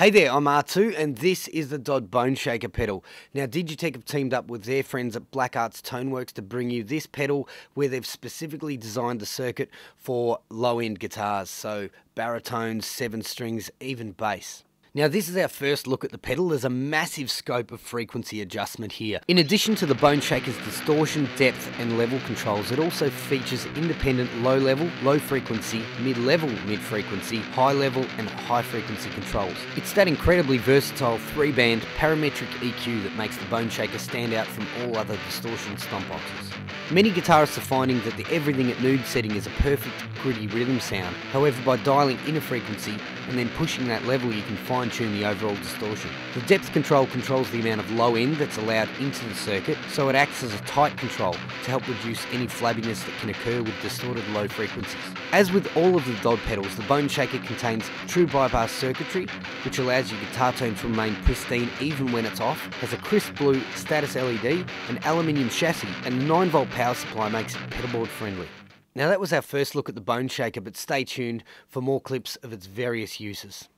Hey there, I'm R2 and this is the DOD Bone Shaker pedal. Now Digitech have teamed up with their friends at Black Arts Toneworks to bring you this pedal where they've specifically designed the circuit for low end guitars, so baritones, seven strings, even bass. Now this is our first look at the pedal, there's a massive scope of frequency adjustment here. In addition to the Boneshaker's distortion, depth and level controls, it also features independent low level, low frequency, mid level, mid frequency, high level and high frequency controls. It's that incredibly versatile three band parametric EQ that makes the Boneshaker stand out from all other distortion stomp boxes. Many guitarists are finding that the everything at nude setting is a perfect gritty rhythm sound. However, by dialing in a frequency and then pushing that level, you can fine tune the overall distortion. The depth control controls the amount of low end that's allowed into the circuit, so it acts as a tight control to help reduce any flabbiness that can occur with distorted low frequencies. As with all of the DOD pedals, the Boneshaker contains true bypass circuitry, which allows your guitar tone to remain pristine even when it's off, has a crisp blue status LED, an aluminium chassis, and a 9 volt power supply makes it pedalboard friendly. Now that was our first look at the Boneshaker, but stay tuned for more clips of its various uses.